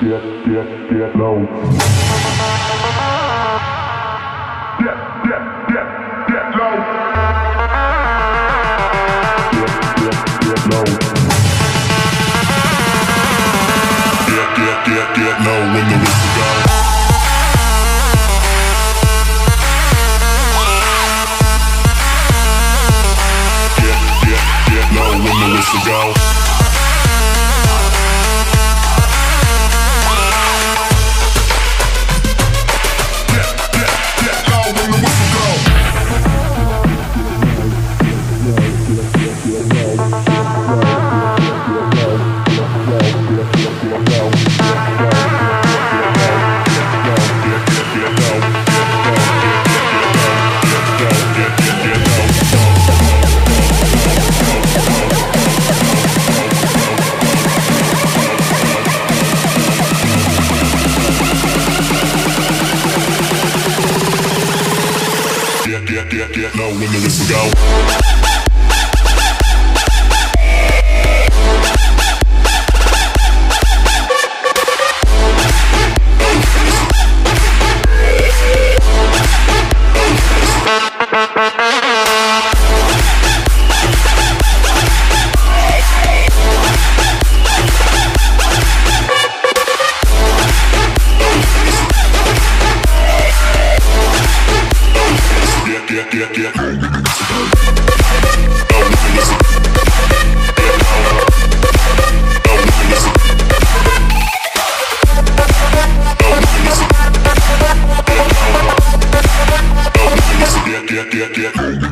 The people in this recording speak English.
get, get, get low. Get, get, get, get low. Get, get, get low. Get, get, get, get low when the whistle go. Get, get, get low when the whistle go. get, get no women the whistle go. get, get, get, get.